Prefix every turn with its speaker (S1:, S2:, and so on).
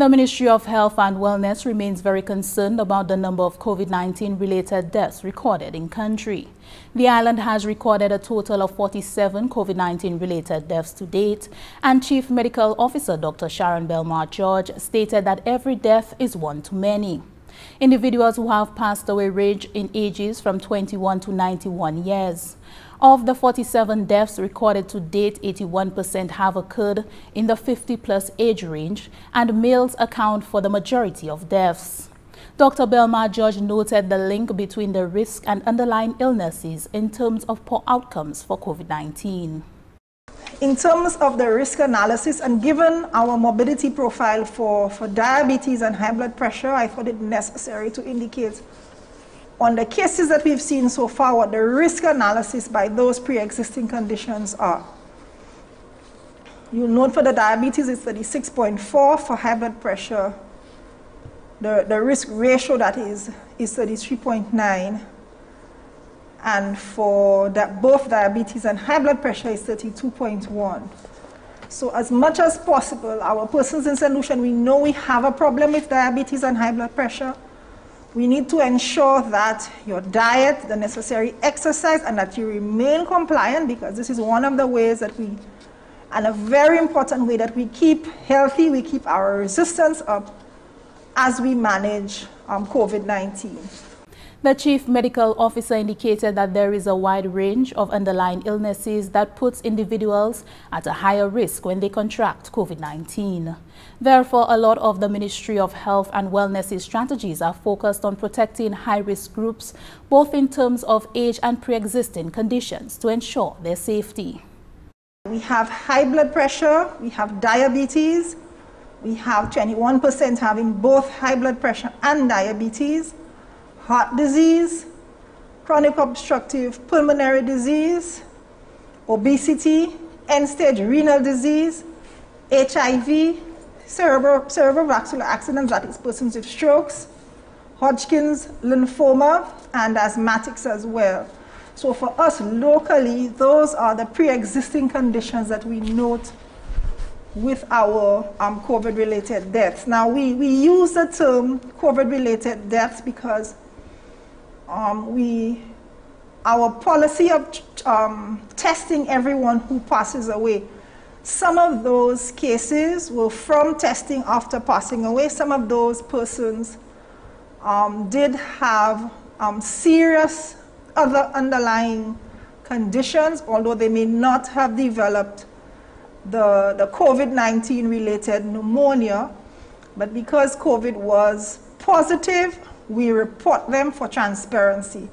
S1: The Ministry of Health and Wellness remains very concerned about the number of COVID-19 related deaths recorded in country. The island has recorded a total of 47 COVID-19 related deaths to date, and Chief Medical Officer Dr. Sharon Belmar George stated that every death is one too many. Individuals who have passed away range in ages from 21 to 91 years. Of the 47 deaths recorded to date, 81% have occurred in the 50-plus age range, and males account for the majority of deaths. Dr. Belmar George noted the link between the risk and underlying illnesses in terms of poor outcomes for COVID-19.
S2: In terms of the risk analysis and given our morbidity profile for, for diabetes and high blood pressure, I thought it necessary to indicate on the cases that we've seen so far, what the risk analysis by those pre-existing conditions are. You'll note for the diabetes, it's 36.4. For high blood pressure, the, the risk ratio that is, is 33.9. And for that, both diabetes and high blood pressure is 32.1. So as much as possible, our persons in St. Lucia, we know we have a problem with diabetes and high blood pressure we need to ensure that your diet, the necessary exercise, and that you remain compliant because this is one of the ways that we, and a very important way that we keep healthy, we keep our resistance up as we manage um, COVID 19.
S1: The chief medical officer indicated that there is a wide range of underlying illnesses that puts individuals at a higher risk when they contract COVID-19. Therefore, a lot of the Ministry of Health and Wellness strategies are focused on protecting high-risk groups, both in terms of age and pre-existing conditions to ensure their safety.
S2: We have high blood pressure, we have diabetes, we have 21% having both high blood pressure and diabetes heart disease, chronic obstructive pulmonary disease, obesity, end-stage renal disease, HIV, cerebral, cerebrovascular accidents, that is persons with strokes, Hodgkin's lymphoma, and asthmatics as well. So for us locally, those are the pre-existing conditions that we note with our um, COVID-related deaths. Now, we, we use the term COVID-related deaths because um, we, our policy of um, testing everyone who passes away, some of those cases were from testing after passing away. Some of those persons um, did have um, serious other underlying conditions, although they may not have developed the, the COVID-19 related pneumonia. But because COVID was positive, we report them for transparency.